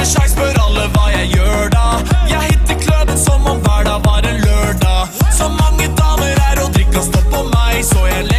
med skeis, spør alle hva jeg gjør da. Jeg hitter kløben som om hver dag var en lørdag. Så mange damer er og drikker stopp på meg, så jeg